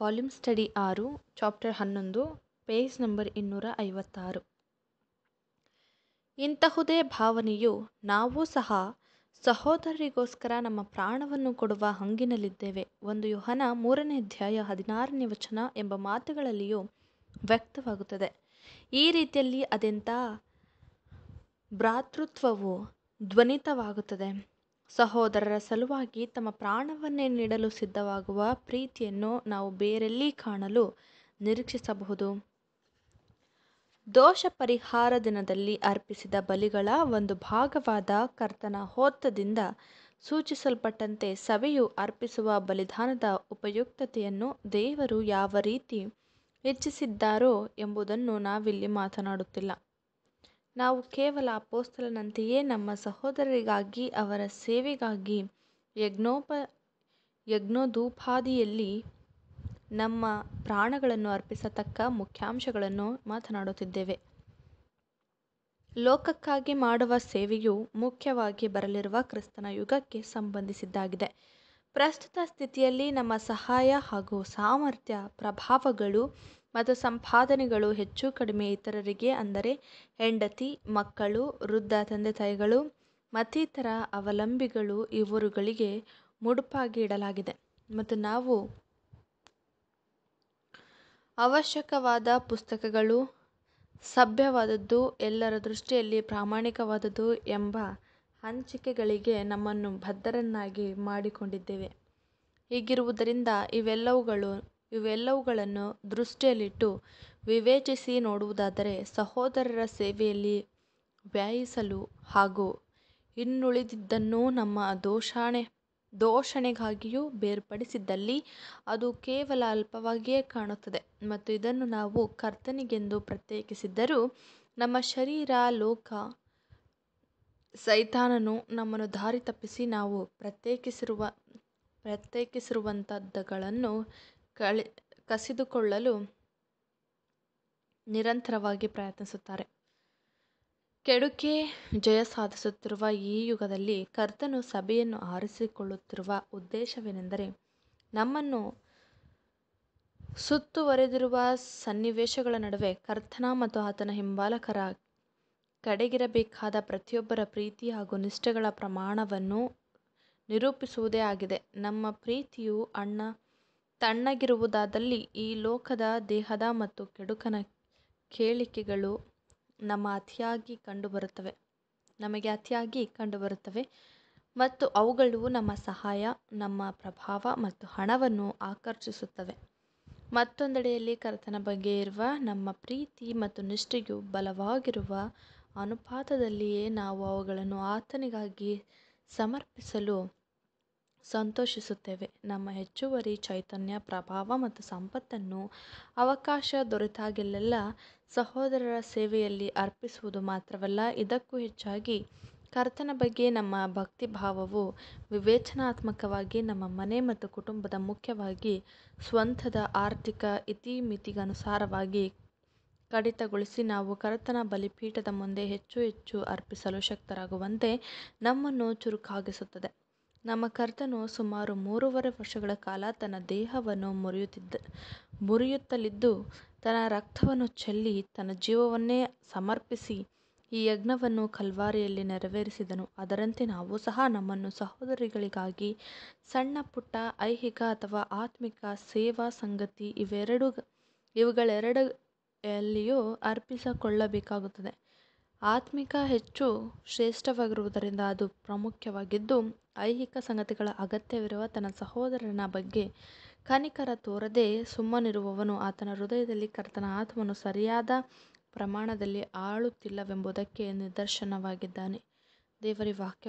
Volume study ಆರು chapter ಹನ್ನೊಂದು page number ಇನ್ನೂರ ಐವತ್ತಾರು ಇಂತಹುದೇ ಭಾವನೆಯು ನಾವು ಸಹ ಸಹೋದರರಿಗೋಸ್ಕರ ನಮ್ಮ ಪ್ರಾಣವನ್ನು ಕೊಡುವ ಹಂಗಿನಲ್ಲಿದ್ದೇವೆ. ಒಂದು ಯೋಹನ ಮೂರನೇ ಅಧ್ಯಾಯ ಹದಿನಾರನೇ ವಚನ ಎಂಬ ಮಾತುಗಳಲ್ಲಿಯೂ ವ್ಯಕ್ತವಾಗುತ್ತದೆ. ಈ ರೀತಿಯಲ್ಲಿ ಅದೆಂಥ ಭ್ರಾತೃತ್ವವು ಧ್ವನಿತವಾಗುತ್ತದೆ. ಸಹೋದರರ ಸಲುವಾಗಿ ತಮ್ಮ ಪ್ರಾಣವನ್ನೇ ನೀಡಲು ಸಿದ್ಧವಾಗುವ ಪ್ರೀತಿಯನ್ನು ನಾವು ಬೇರೆಲ್ಲಿ ಕಾಣಲು ನಿರೀಕ್ಷಿಸಬಹುದು. ದೋಷ ಪರಿಹಾರ ದಿನದಲ್ಲಿ ಅರ್ಪಿಸಿದ ಬಲಿಗಳ ಒಂದು ಭಾಗವಾದ ಕರ್ತನ ಹೋತದಿಂದ ಸೂಚಿಸಲ್ಪಟ್ಟಂತೆ ಸಭೆಯು ಅರ್ಪಿಸುವ ಬಲಿದಾನದ ಉಪಯುಕ್ತತೆಯನ್ನು ದೇವರು ಯಾವ ರೀತಿ ಹೆಚ್ಚಿಸಿದ್ದಾರೋ ಎಂಬುದನ್ನು ನಾವಿಲ್ಲಿ ಮಾತನಾಡುತ್ತಿಲ್ಲ. ನಾವು ಕೇವಲ ಅಪೊಸ್ತಲನಂತೆಯೇ ನಮ್ಮ ಸಹೋದರರಿಗಾಗಿ, ಅವರ ಸೇವೆಗಾಗಿ ಯಜ್ಞೋಪ ಯಜ್ಞೋಧೂಪಾದಿಯಲ್ಲಿ ನಮ್ಮ ಪ್ರಾಣಗಳನ್ನು ಅರ್ಪಿಸತಕ್ಕ ಮುಖ್ಯಾಂಶಗಳನ್ನು ಮಾತನಾಡುತ್ತಿದ್ದೇವೆ. ಲೋಕಕ್ಕಾಗಿ ಮಾಡುವ ಸೇವೆಯು ಮುಖ್ಯವಾಗಿ ಬರಲಿರುವ ಕ್ರಿಸ್ತನ ಯುಗಕ್ಕೆ ಸಂಬಂಧಿಸಿದ್ದಾಗಿದೆ. ಪ್ರಸ್ತುತ ಸ್ಥಿತಿಯಲ್ಲಿ ನಮ್ಮ ಸಹಾಯ ಹಾಗೂ ಸಾಮರ್ಥ್ಯ, ಪ್ರಭಾವಗಳು ಮತ್ತು ಸಂಪಾದನೆಗಳು ಹೆಚ್ಚು ಕಡಿಮೆ ಇತರರಿಗೆ ಅಂದರೆ ಹೆಂಡತಿ, ಮಕ್ಕಳು, ವೃದ್ಧ ತಂದೆ ತಾಯಿಗಳು, ಮತ್ತಿತರ ಅವಲಂಬಿಗಳು ಇವರುಗಳಿಗೆ ಮುಡುಪಾಗಿ ಇಡಲಾಗಿದೆ. ಮತ್ತು ನಾವು ಅವಶ್ಯಕವಾದ ಪುಸ್ತಕಗಳು, ಸಭ್ಯವಾದದ್ದು, ಎಲ್ಲರ ದೃಷ್ಟಿಯಲ್ಲಿ ಪ್ರಾಮಾಣಿಕವಾದದ್ದು ಎಂಬ ಹಂಚಿಕೆಗಳಿಗೆ ನಮ್ಮನ್ನು ಬದ್ಧರನ್ನಾಗಿ ಮಾಡಿಕೊಂಡಿದ್ದೇವೆ. ಹೀಗಿರುವುದರಿಂದ ಇವೆಲ್ಲವುಗಳು ಇವೆಲ್ಲವುಗಳನ್ನು ದೃಷ್ಟಿಯಲ್ಲಿಟ್ಟು ವಿವೇಚಿಸಿ ನೋಡುವುದಾದರೆ ಸಹೋದರರ ಸೇವೆಯಲ್ಲಿ ವ್ಯಯಿಸಲು ಹಾಗೂ ಇನ್ನುಳಿದಿದ್ದನ್ನು ನಮ್ಮ ದೋಷಾಣೆ, ದೋಷಣೆಗಾಗಿಯೂ ಬೇರ್ಪಡಿಸಿದ್ದಲ್ಲಿ ಅದು ಕೇವಲ ಅಲ್ಪವಾಗಿಯೇ ಕಾಣುತ್ತದೆ. ಮತ್ತು ಇದನ್ನು ನಾವು ಕರ್ತನಿಗೆಂದು ಪ್ರತ್ಯೇಕಿಸಿದ್ದರೂ ನಮ್ಮ ಶರೀರ, ಲೋಕ ಸೈತಾನನು ನಮ್ಮನ್ನು ದಾರಿ ತಪ್ಪಿಸಿ ನಾವು ಪ್ರತ್ಯೇಕಿಸಿರುವ ಪ್ರತ್ಯೇಕಿಸಿರುವಂಥದ್ದುಗಳನ್ನು ಕಳಿ, ಕಸಿದುಕೊಳ್ಳಲು ನಿರಂತರವಾಗಿ ಪ್ರಯತ್ನಿಸುತ್ತಾರೆ. ಕೆಡುಕೆ ಜಯ ಸಾಧಿಸುತ್ತಿರುವ ಈ ಯುಗದಲ್ಲಿ ಕರ್ತನು ಸಭೆಯನ್ನು ಆರಿಸಿಕೊಳ್ಳುತ್ತಿರುವ ಉದ್ದೇಶವೇನೆಂದರೆ, ನಮ್ಮನ್ನು ಸುತ್ತುವರೆದಿರುವ ಸನ್ನಿವೇಶಗಳ ನಡುವೆ ಕರ್ತನ ಮತ್ತು ಆತನ ಹಿಂಬಾಲಕರ ಕಡೆಗಿರಬೇಕಾದ ಪ್ರತಿಯೊಬ್ಬರ ಪ್ರೀತಿ ಹಾಗೂ ನಿಷ್ಠೆಗಳ ಪ್ರಮಾಣವನ್ನು ನಿರೂಪಿಸುವುದೇ ಆಗಿದೆ. ನಮ್ಮ ಪ್ರೀತಿಯು ಅಣ್ಣ ತಣ್ಣಗಿರುವುದಾದಲ್ಲಿ ಈ ಲೋಕದ ದೇಹದ ಮತ್ತು ಕೆಡುಕನ ಕೇಳಿಕೆಗಳು ನಮ್ಮ ಅತಿಯಾಗಿ ಕಂಡುಬರುತ್ತವೆ. ನಮಗೆ ಅತಿಯಾಗಿ ಕಂಡುಬರುತ್ತವೆ ಮತ್ತು ಅವುಗಳು ನಮ್ಮ ಸಹಾಯ, ನಮ್ಮ ಪ್ರಭಾವ ಮತ್ತು ಹಣವನ್ನು ಆಕರ್ಷಿಸುತ್ತವೆ. ಮತ್ತೊಂದೆಡೆಯಲ್ಲಿ ಕರ್ತನ ಬಗ್ಗೆ ಇರುವ ನಮ್ಮ ಪ್ರೀತಿ ಮತ್ತು ನಿಷ್ಠೆಯು ಬಲವಾಗಿರುವ ಅನುಪಾತದಲ್ಲಿಯೇ ನಾವು ಅವುಗಳನ್ನು ಆತನಿಗಾಗಿ ಸಮರ್ಪಿಸಲು ಸಂತೋಷಿಸುತ್ತೇವೆ. ನಮ್ಮ ಹೆಚ್ಚುವರಿ ಚೈತನ್ಯ, ಪ್ರಭಾವ ಮತ್ತು ಸಂಪತ್ತನ್ನು ಅವಕಾಶ ದೊರೆತಾಗಲೆಲ್ಲ ಸಹೋದರರ ಸೇವೆಯಲ್ಲಿ ಅರ್ಪಿಸುವುದು ಮಾತ್ರವಲ್ಲ, ಇದಕ್ಕೂ ಹೆಚ್ಚಾಗಿ ಕರ್ತನ ಬಗ್ಗೆ ನಮ್ಮ ಭಕ್ತಿ ಭಾವವು ವಿವೇಚನಾತ್ಮಕವಾಗಿ ನಮ್ಮ ಮನೆ ಮತ್ತು ಕುಟುಂಬದ ಮುಖ್ಯವಾಗಿ ಸ್ವಂತದ ಆರ್ಥಿಕ ಇತಿಮಿತಿಗನುಸಾರವಾಗಿ ಕಡಿತಗೊಳಿಸಿ ನಾವು ಕರ್ತನ ಬಲಿಪೀಠದ ಮುಂದೆ ಹೆಚ್ಚು ಹೆಚ್ಚು ಅರ್ಪಿಸಲು ಶಕ್ತರಾಗುವಂತೆ ನಮ್ಮನ್ನು ಚುರುಕಾಗಿಸುತ್ತದೆ. ನಮ್ಮ ಕರ್ತನು ಸುಮಾರು ಮೂರುವರೆ ವರ್ಷಗಳ ಕಾಲ ತನ್ನ ದೇಹವನ್ನು ಮುರಿಯುತ್ತಿದ್ದ, ಮುರಿಯುತ್ತಲಿದ್ದು, ತನ್ನ ರಕ್ತವನ್ನು ಚೆಲ್ಲಿ ತನ್ನ ಜೀವವನ್ನೇ ಸಮರ್ಪಿಸಿ ಈ ಯಜ್ಞವನ್ನು ಕಲ್ವಾರಿಯಲ್ಲಿ ನೆರವೇರಿಸಿದನು. ಅದರಂತೆ ನಾವು ಸಹ ನಮ್ಮನ್ನು ಸಹೋದರಿಗಳಿಗಾಗಿ ಸಣ್ಣ ಪುಟ್ಟ ಐಹಿಕ ಅಥವಾ ಆತ್ಮಿಕ ಸೇವಾ ಸಂಗತಿ ಇವೆರಡು, ಇವುಗಳೆರಡಲ್ಲಿಯೂ ಅರ್ಪಿಸಿಕೊಳ್ಳಬೇಕಾಗುತ್ತದೆ. ಆತ್ಮಿಕ ಹೆಚ್ಚು ಶ್ರೇಷ್ಠವಾಗಿರುವುದರಿಂದ ಅದು ಪ್ರಾಮುಖ್ಯವಾಗಿದ್ದು, ಐಹಿಕ ಸಂಗತಿಗಳ ಅಗತ್ಯವಿರುವ ತನ್ನ ಸಹೋದರನ ಬಗ್ಗೆ ಕನಿಕರ ತೋರದೆ ಸುಮ್ಮನಿರುವವನು ಆತನ ಹೃದಯದಲ್ಲಿ ಕರ್ತನ ಆತ್ಮನು ಸರಿಯಾದ ಪ್ರಮಾಣದಲ್ಲಿ ಆಳುತ್ತಿಲ್ಲವೆಂಬುದಕ್ಕೆ ನಿದರ್ಶನವಾಗಿದ್ದಾನೆ ದೇವರ ವಾಕ್ಯ